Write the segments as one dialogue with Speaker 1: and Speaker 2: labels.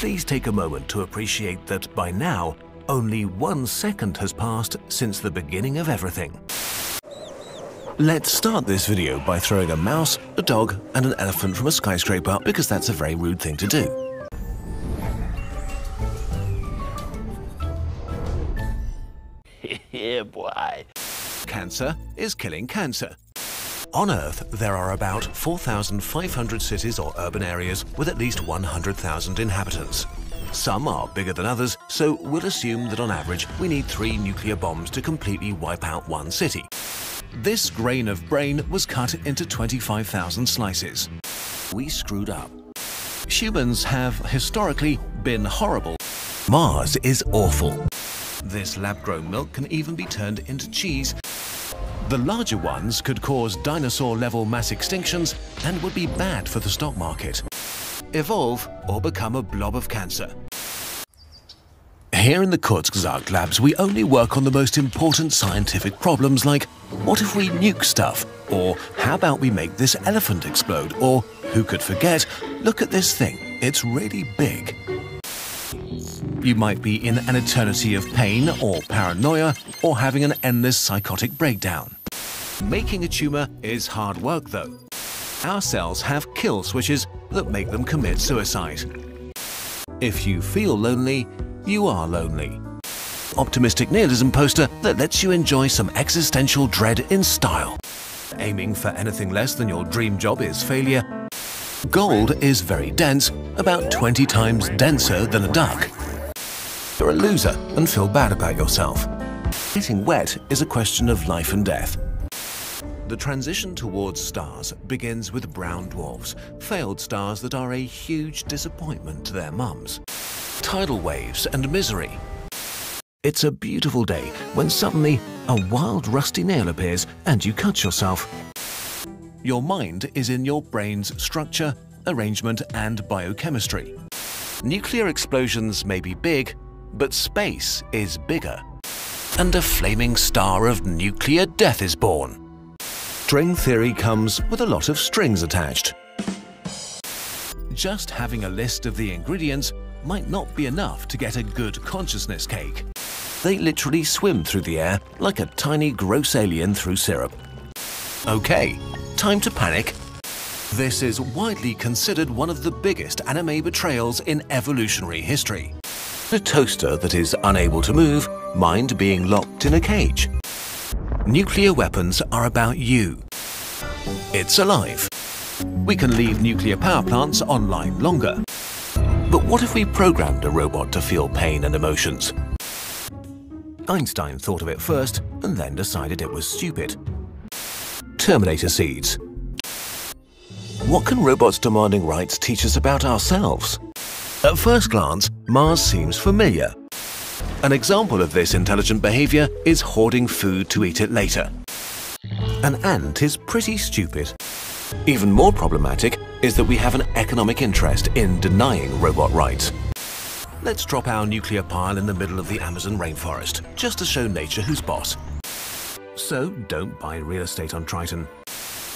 Speaker 1: please take a moment to appreciate that by now, only one second has passed since the beginning of everything. Let's start this video by throwing a mouse, a dog, and an elephant from a skyscraper because that's a very rude thing to do.
Speaker 2: yeah, boy.
Speaker 1: Cancer is killing cancer. On Earth, there are about 4,500 cities or urban areas with at least 100,000 inhabitants. Some are bigger than others, so we'll assume that on average we need three nuclear bombs to completely wipe out one city. This grain of brain was cut into 25,000 slices. We screwed up. Humans have historically been horrible. Mars is awful. This lab-grown milk can even be turned into cheese. The larger ones could cause dinosaur-level mass extinctions and would be bad for the stock market. Evolve or become a blob of cancer. Here in the Kurzgesagt labs, we only work on the most important scientific problems like, what if we nuke stuff? Or, how about we make this elephant explode? Or, who could forget, look at this thing, it's really big. You might be in an eternity of pain or paranoia or having an endless psychotic breakdown. Making a tumor is hard work though. Our cells have kill switches that make them commit suicide. If you feel lonely, you are lonely. Optimistic nihilism poster that lets you enjoy some existential dread in style. Aiming for anything less than your dream job is failure. Gold is very dense, about 20 times denser than a duck. You're a loser and feel bad about yourself. Getting wet is a question of life and death. The transition towards stars begins with brown dwarfs, failed stars that are a huge disappointment to their mums tidal waves and misery. It's a beautiful day when suddenly a wild rusty nail appears and you cut yourself. Your mind is in your brain's structure, arrangement and biochemistry. Nuclear explosions may be big, but space is bigger. And a flaming star of nuclear death is born. String theory comes with a lot of strings attached. Just having a list of the ingredients might not be enough to get a good consciousness cake. They literally swim through the air like a tiny gross alien through syrup. Okay, time to panic. This is widely considered one of the biggest anime betrayals in evolutionary history. A toaster that is unable to move, mind being locked in a cage. Nuclear weapons are about you. It's alive. We can leave nuclear power plants online longer. But what if we programmed a robot to feel pain and emotions? Einstein thought of it first and then decided it was stupid. Terminator seeds. What can robots demanding rights teach us about ourselves? At first glance, Mars seems familiar. An example of this intelligent behavior is hoarding food to eat it later. An ant is pretty stupid. Even more problematic is that we have an economic interest in denying robot rights. Let's drop our nuclear pile in the middle of the Amazon rainforest, just to show nature who's boss. So don't buy real estate on Triton.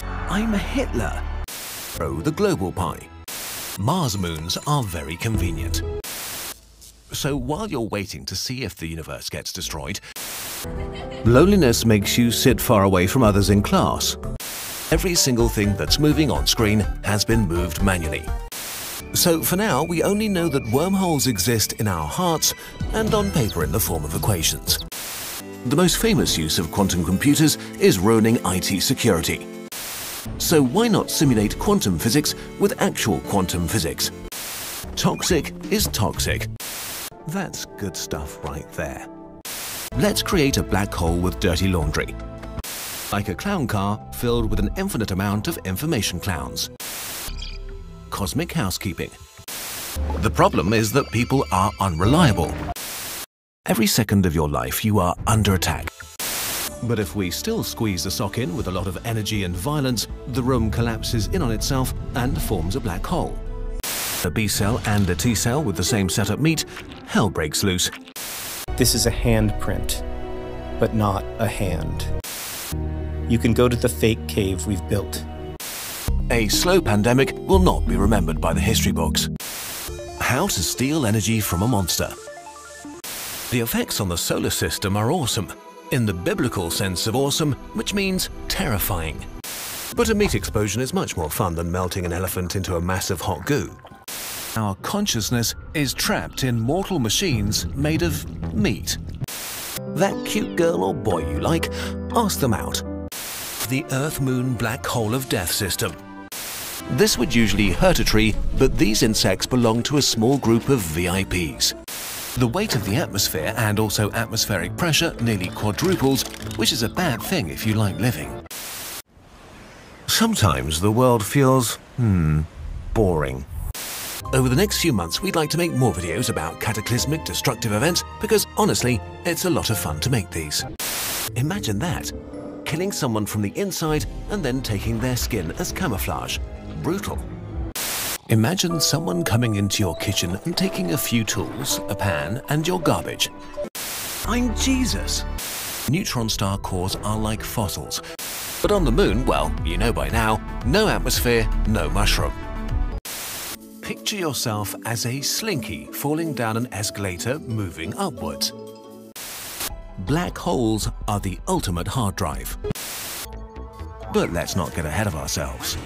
Speaker 1: I'm a Hitler. Throw the global pie. Mars moons are very convenient. So while you're waiting to see if the universe gets destroyed, loneliness makes you sit far away from others in class. Every single thing that's moving on screen has been moved manually. So for now, we only know that wormholes exist in our hearts and on paper in the form of equations. The most famous use of quantum computers is ruining IT security. So why not simulate quantum physics with actual quantum physics? Toxic is toxic. That's good stuff right there. Let's create a black hole with dirty laundry like a clown car filled with an infinite amount of information clowns. Cosmic housekeeping. The problem is that people are unreliable. Every second of your life you are under attack. But if we still squeeze the sock in with a lot of energy and violence, the room collapses in on itself and forms a black hole. A B cell and a T cell with the same setup meet, hell breaks loose.
Speaker 3: This is a handprint, but not a hand you can go to the fake cave we've built.
Speaker 1: A slow pandemic will not be remembered by the history books. how to steal energy from a monster. The effects on the solar system are awesome, in the biblical sense of awesome, which means terrifying. But a meat explosion is much more fun than melting an elephant into a massive hot goo. Our consciousness is trapped in mortal machines made of meat. That cute girl or boy you like, ask them out. The Earth-Moon Black Hole of Death system. This would usually hurt a tree, but these insects belong to a small group of VIPs. The weight of the atmosphere and also atmospheric pressure nearly quadruples, which is a bad thing if you like living. Sometimes the world feels, hmm, boring. Over the next few months, we'd like to make more videos about cataclysmic destructive events because honestly, it's a lot of fun to make these. Imagine that, killing someone from the inside and then taking their skin as camouflage. Brutal. Imagine someone coming into your kitchen and taking a few tools, a pan, and your garbage. I'm Jesus! Neutron star cores are like fossils. But on the moon, well, you know by now, no atmosphere, no mushroom. Picture yourself as a slinky falling down an escalator moving upwards. Black holes are the ultimate hard drive. But let's not get ahead of ourselves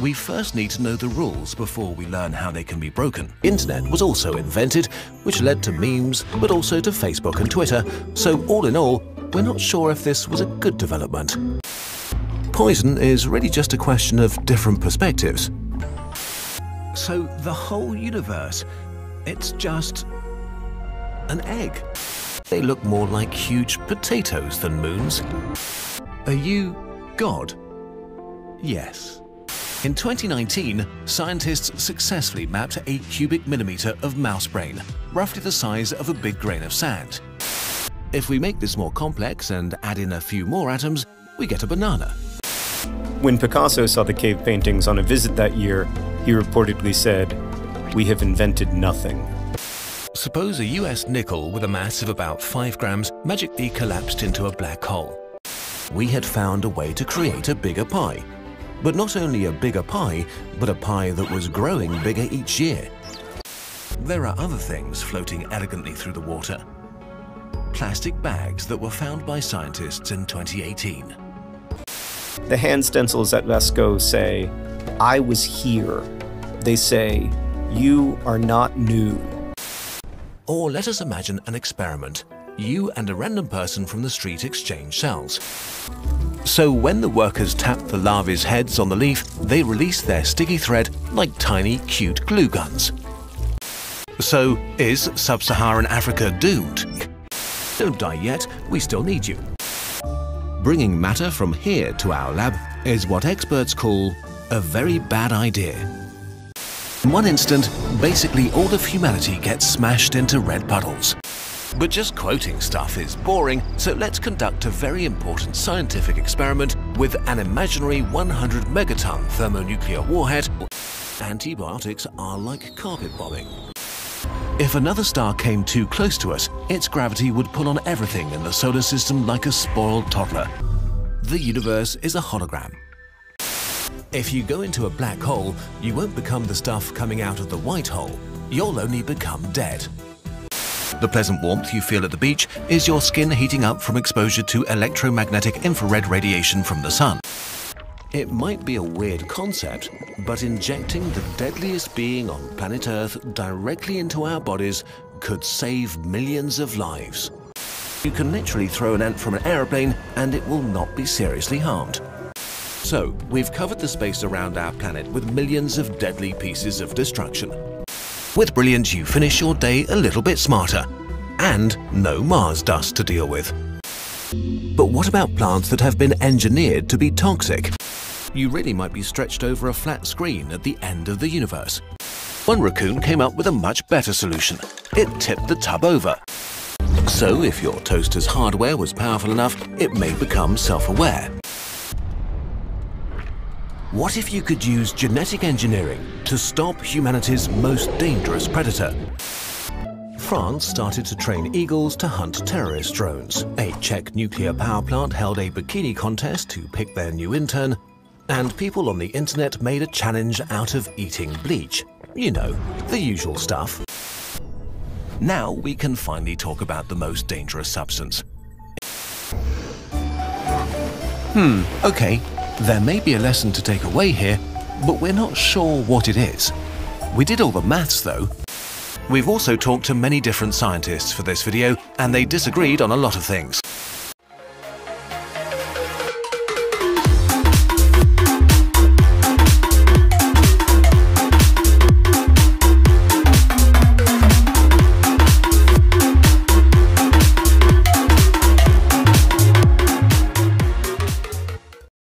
Speaker 1: we first need to know the rules before we learn how they can be broken. Internet was also invented, which led to memes, but also to Facebook and Twitter, so all in all, we're not sure if this was a good development. Poison is really just a question of different perspectives. So the whole universe, it's just an egg. They look more like huge potatoes than moons. Are you God? Yes. In 2019, scientists successfully mapped a cubic millimeter of mouse brain, roughly the size of a big grain of sand. If we make this more complex and add in a few more atoms, we get a banana.
Speaker 3: When Picasso saw the cave paintings on a visit that year, he reportedly said, We have invented nothing.
Speaker 1: Suppose a US nickel with a mass of about 5 grams magically collapsed into a black hole. We had found a way to create a bigger pie, but not only a bigger pie, but a pie that was growing bigger each year. There are other things floating elegantly through the water. Plastic bags that were found by scientists in 2018.
Speaker 3: The hand stencils at Lascaux say, I was here. They say, you are not new.
Speaker 1: Or let us imagine an experiment. You and a random person from the street exchange cells. So when the workers tap the larvae's heads on the leaf, they release their sticky thread like tiny, cute glue guns. So is sub-Saharan Africa doomed? Don't die yet, we still need you. Bringing matter from here to our lab is what experts call a very bad idea. In one instant, basically all of humanity gets smashed into red puddles. But just quoting stuff is boring, so let's conduct a very important scientific experiment with an imaginary 100 megaton thermonuclear warhead. Antibiotics are like carpet bombing. If another star came too close to us, its gravity would pull on everything in the solar system like a spoiled toddler. The universe is a hologram. If you go into a black hole, you won't become the stuff coming out of the white hole. You'll only become dead. The pleasant warmth you feel at the beach is your skin heating up from exposure to electromagnetic infrared radiation from the sun. It might be a weird concept, but injecting the deadliest being on planet Earth directly into our bodies could save millions of lives. You can literally throw an ant from an aeroplane and it will not be seriously harmed. So, we've covered the space around our planet with millions of deadly pieces of destruction. With Brilliant, you finish your day a little bit smarter. And no Mars dust to deal with. But what about plants that have been engineered to be toxic? You really might be stretched over a flat screen at the end of the universe. One raccoon came up with a much better solution. It tipped the tub over. So if your toaster's hardware was powerful enough, it may become self-aware. What if you could use genetic engineering to stop humanity's most dangerous predator? France started to train eagles to hunt terrorist drones. A Czech nuclear power plant held a bikini contest to pick their new intern, and people on the internet made a challenge out of eating bleach. You know, the usual stuff. Now we can finally talk about the most dangerous substance. Hmm, okay, there may be a lesson to take away here, but we're not sure what it is. We did all the maths though. We've also talked to many different scientists for this video, and they disagreed on a lot of things.